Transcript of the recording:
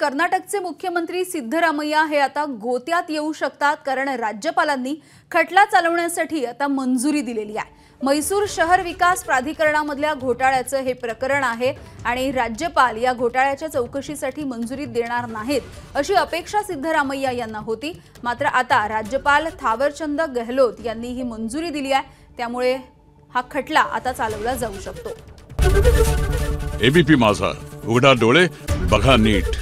कर्नाटकचे मुख्यमंत्री सिद्धरामय्या हे आता गोत्यात येऊ शकतात कारण राज्यपालांनी खटला चालवण्यासाठी आता मंजुरी दिलेली आहे. म्हैसूर शहर विकास प्राधिकरणामधल्या घोटाळ्याचं हे प्रकरण आहे आणि राज्यपाल या घोटाळ्याच्या चौकशीसाठी मंजुरी देणार नाहीत अशी अपेक्षा सिद्धरामय्या यांना होती. मात्र आता राज्यपाल थावरचंद गहलोत यांनी ही मंजुरी दिली आहे. त्यामुळे हा खटला आता चालवला जाऊ शकतो. एबीपी माझा. उघडा डोळे बघा नीट.